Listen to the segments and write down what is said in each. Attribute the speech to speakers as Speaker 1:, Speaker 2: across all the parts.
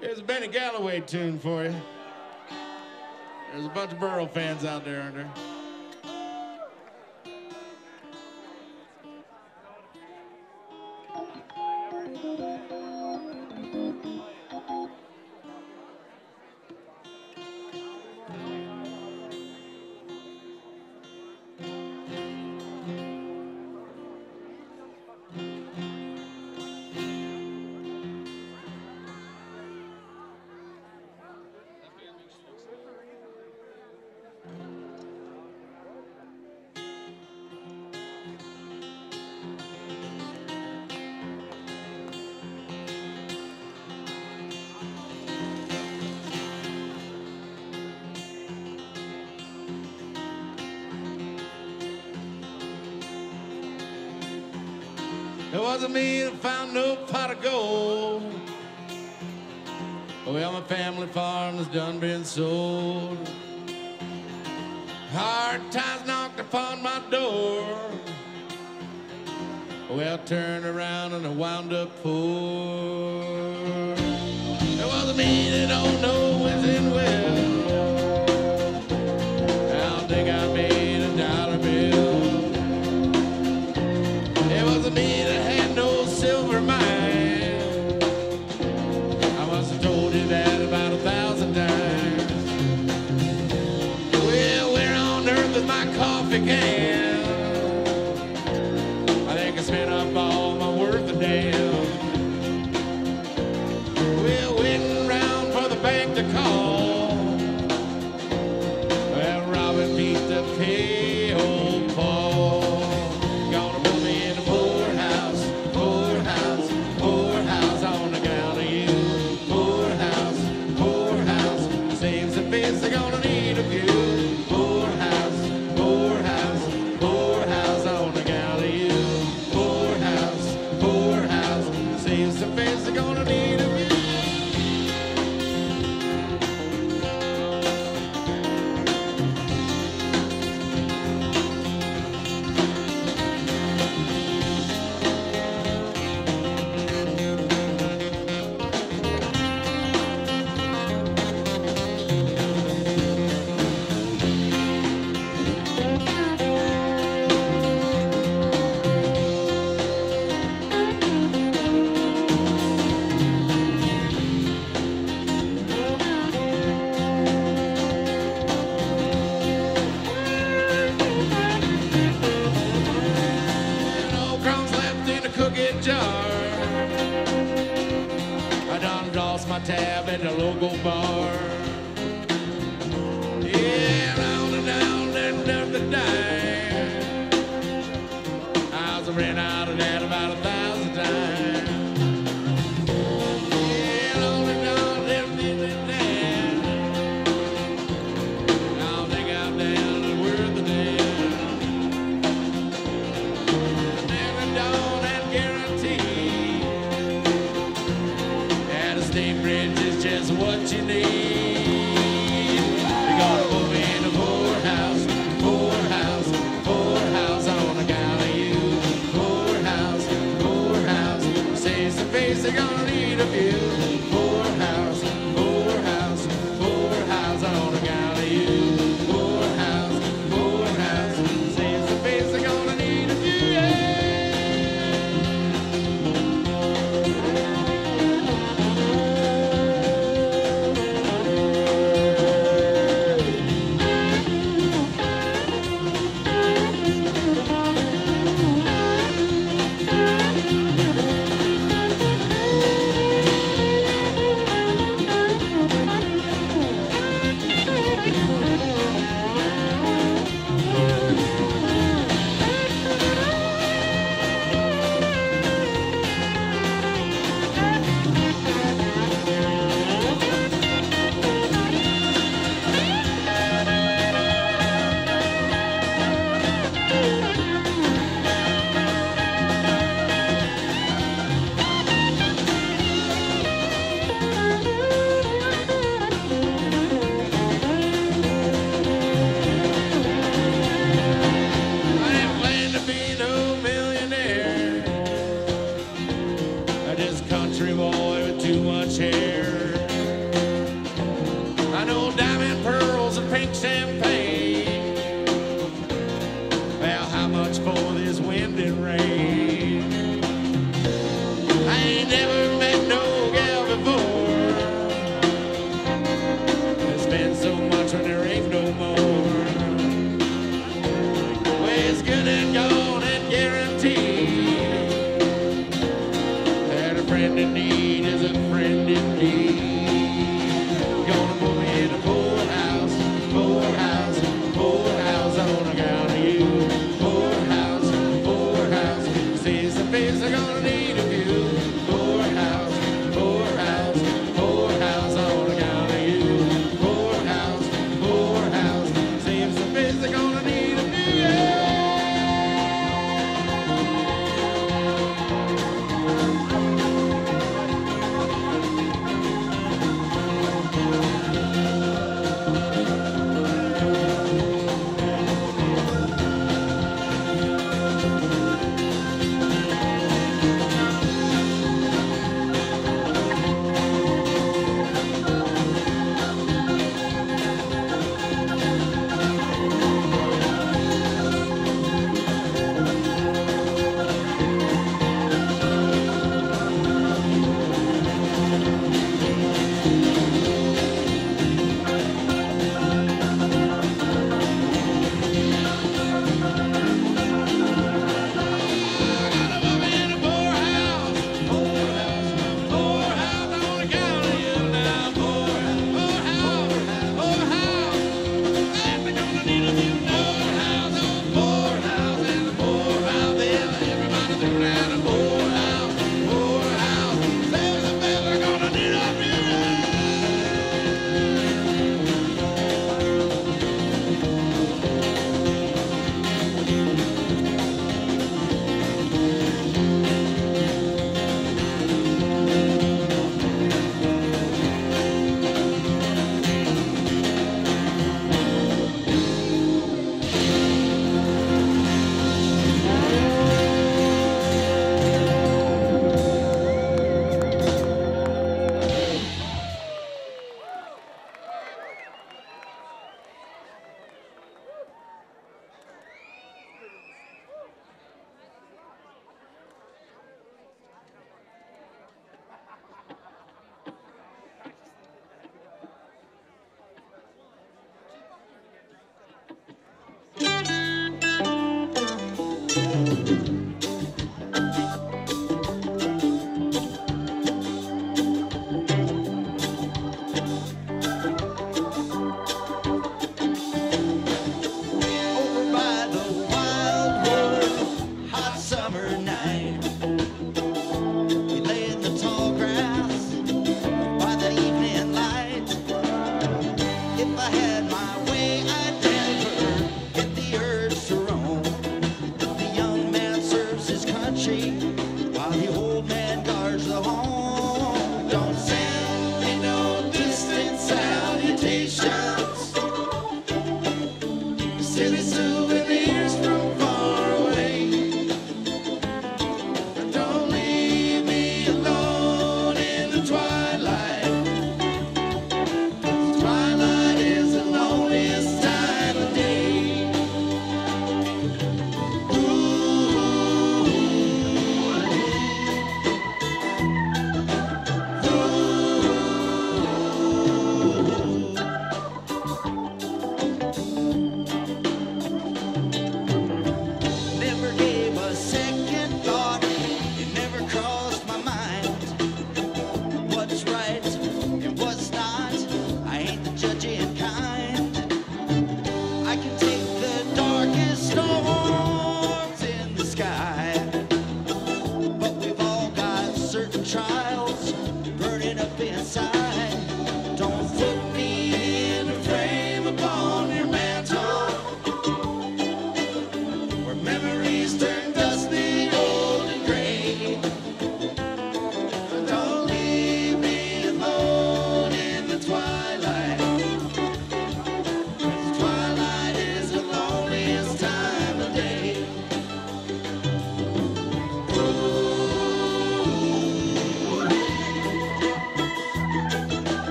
Speaker 1: Here's a Benny Galloway tune for you. There's a bunch of Burl fans out there, aren't there? It wasn't me that found no pot of gold. Well, my family farm has done been sold. Hard times knocked upon my door. Well, turned around and I wound up poor. It wasn't me that don't know when's well. Coffee can? I think I spent up all my worth a damn. Well, waiting round for the bank to call. Well, Robin beat the pay that a bridge is just what you need.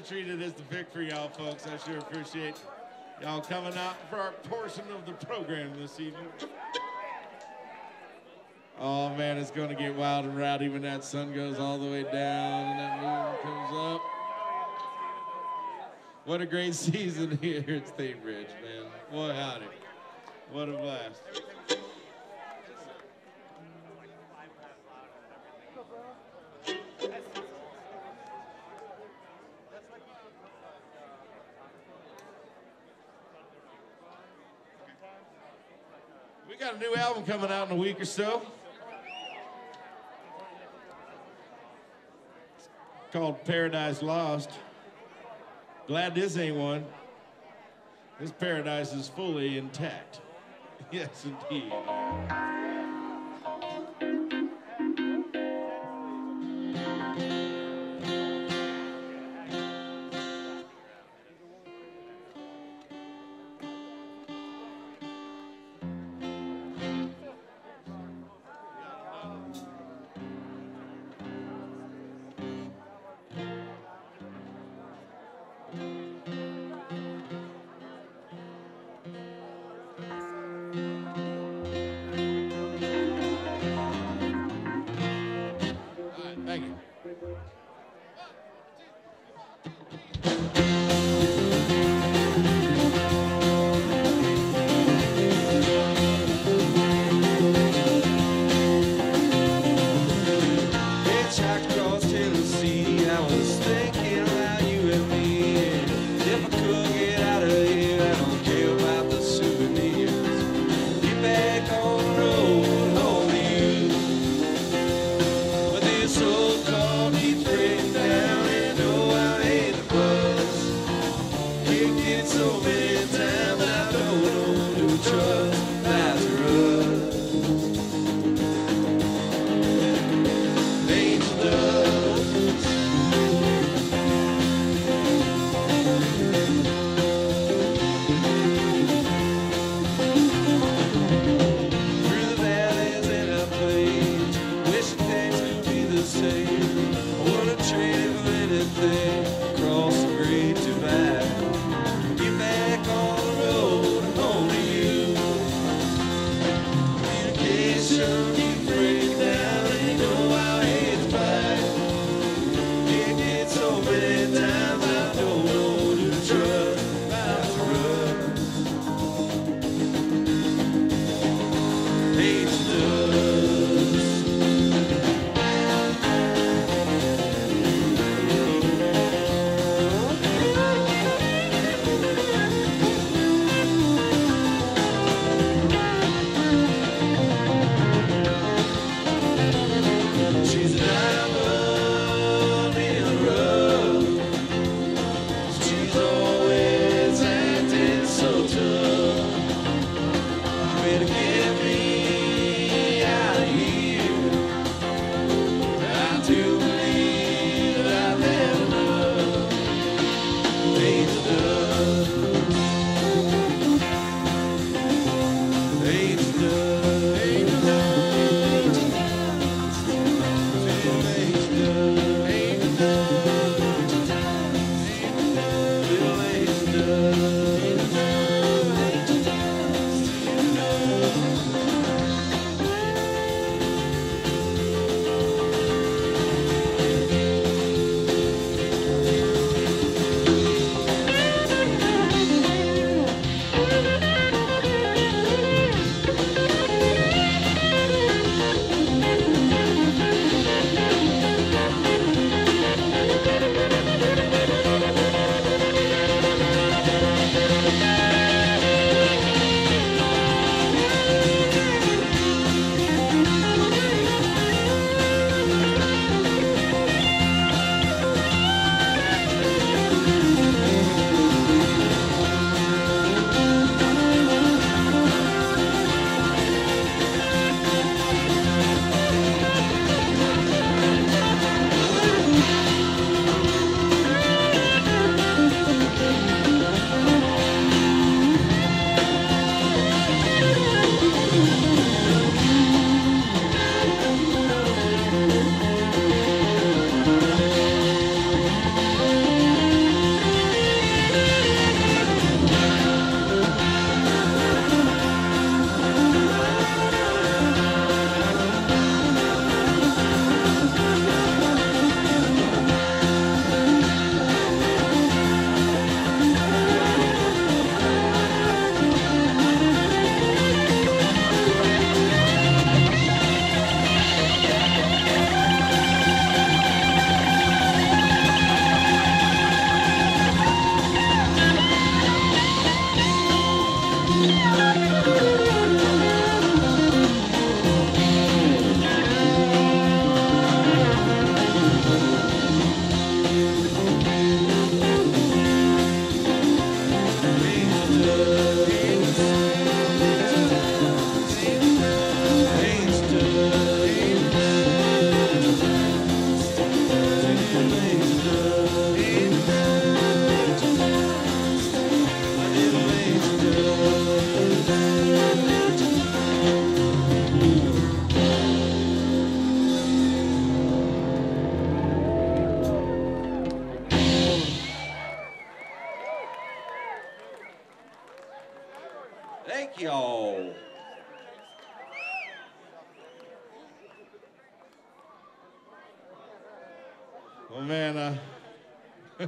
Speaker 2: Treat it as the pick for y'all folks. I sure appreciate y'all coming out for our portion of the program this evening. Oh man, it's going to get wild and rowdy when that sun goes all the way down and that moon comes up. What a great season here at State Bridge, man. Boy, howdy. What a blast. Got a new album coming out in a week or so. It's called Paradise Lost. Glad this ain't one. This paradise is fully intact. Yes, indeed. You.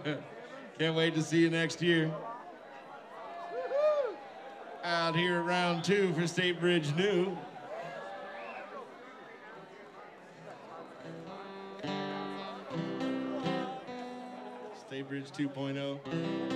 Speaker 1: Can't wait to see you next year. Out here at round two for State Bridge New. State Bridge 2.0.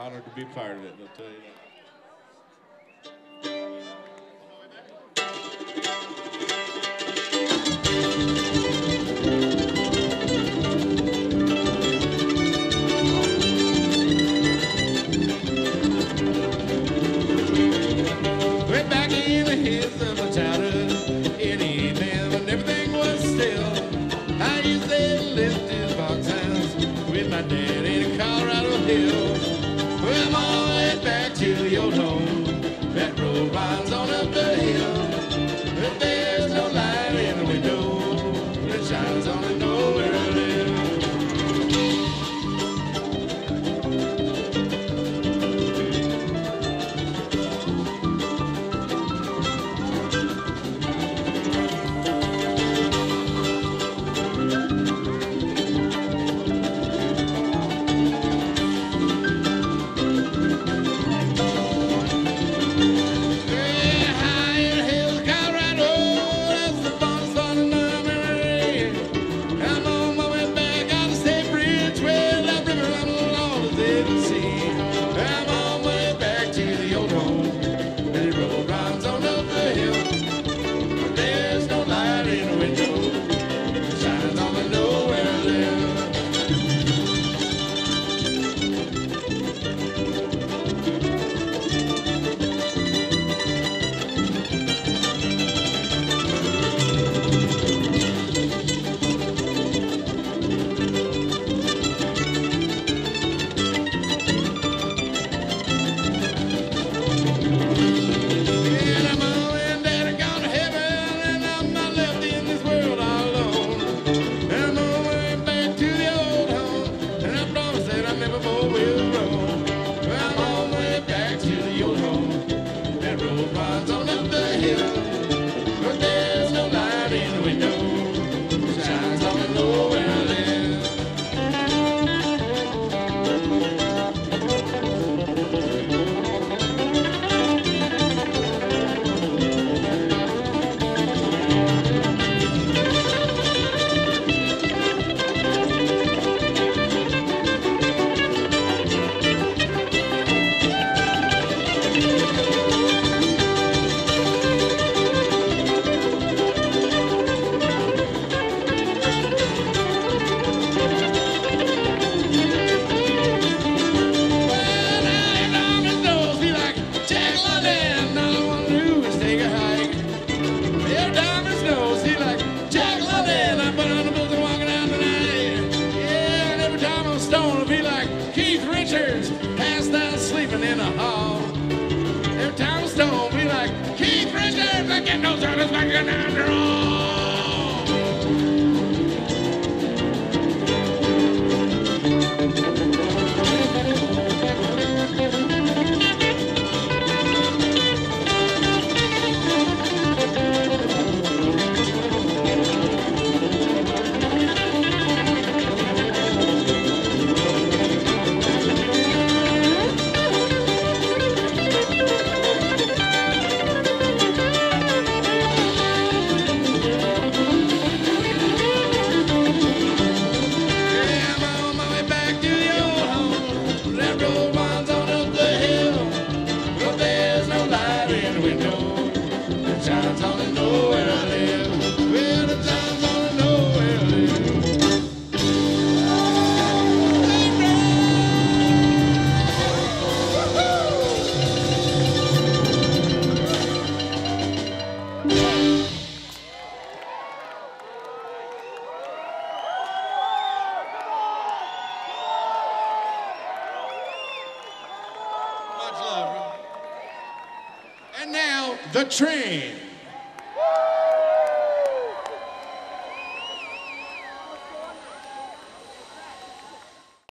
Speaker 1: honored to be part of it, I'll tell you that.